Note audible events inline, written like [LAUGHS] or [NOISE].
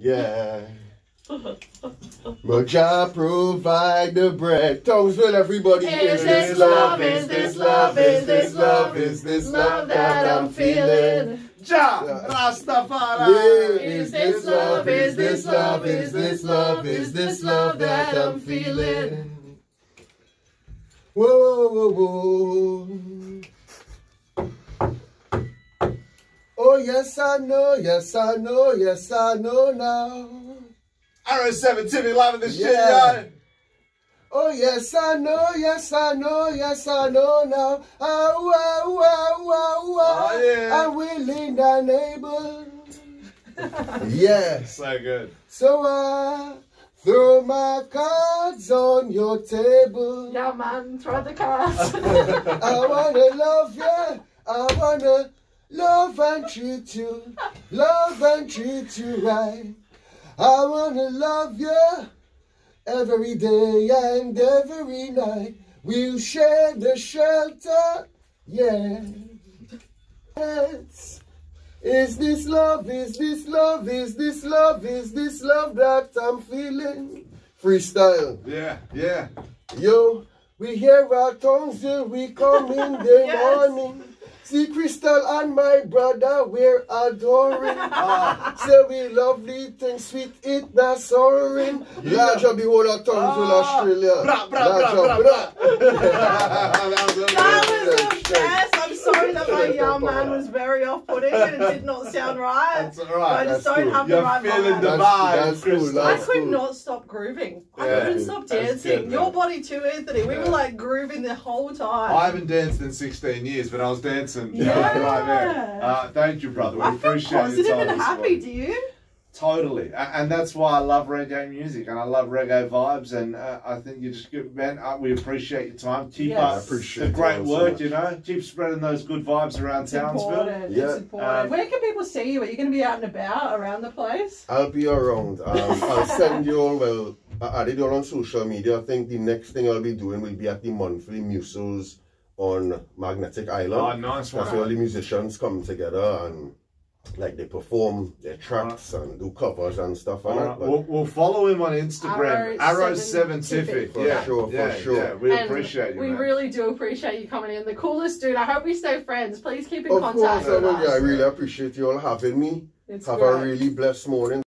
Yeah. Maja provide the bread. Tongues will everybody. Is this love? Is this love? Is this love? Is this Love that I'm feeling. Ja, Yeah. Rastafari. Is this love? Is this love? Is this love? Is this love that I'm feeling? Whoa, whoa, whoa, whoa. Yes, I know, yes, I know, yes, I know now. Arrow 7 Timmy live in the Yeah. studio. Oh, yes, I know, yes, I know, yes, I know now. Oh, oh, oh, oh, oh. Oh, yeah. I'm willing and able. yes. So good. So I throw my cards on your table. Yeah, man, throw the cards. [LAUGHS] I wanna love you. I wanna love and treat you. Love and treat you right. I wanna love you every day and every night. We'll share the shelter. Yeah. Yes. Is this love? Is this love? Is this love? Is this love that I'm feeling? Freestyle. Yeah, yeah. Yo, we hear our tongues till we come in the [LAUGHS] Yes. morning. See Crystal and my brother, we're adoring. [LAUGHS] Ah, Say we lovely things, sweet it, that's soaring. Larger be whole of tongues will Ah. Australia. Bra, bra, bra, Larger, bra, [LAUGHS] that was amazing. That was the best. I'm sorry that my young man was very off-putting and it did not sound [LAUGHS] right. That's all right. I just That's don't cool. have the You're right feeling vibe. the vibe, that's cool, Crystal. I that's could cool. not stop grooving. I Yeah. couldn't stop dancing. good, Your body too, Anthony. We were like grooving the whole time. I haven't danced in 16 years, but I was dancing [LAUGHS] Yeah. right there. Uh, thank you, brother. We I feel appreciate your and happy. morning. Do you? Totally, and that's why I love reggae music and I love reggae vibes. And uh, I think you just good, man. Uh, we appreciate your time. Keep Yes. up I appreciate the great all so work. you know, keep spreading those good vibes around It's Townsville. important. Yeah. It's important. Um, Where can people see you? Are you going to be out and about around the place? I'll be around. Um, I'll send you all, well, I added you all on social media. I think the next thing I'll be doing will be at the monthly Musos on Magnetic Island. Oh, nice one. That's where all the musicians come together and like they perform their tracks and do covers and stuff like right, that. We'll, we'll follow him on Instagram. Arrow Arrow Seven Seven For Yeah, sure, for yeah, sure. Yeah, we And appreciate you. We man. really do appreciate you coming in. The coolest dude. I hope we stay friends. Please keep in Of contact course, I with will. us. Yeah, I really appreciate you all having me. It's Have great. a really blessed morning.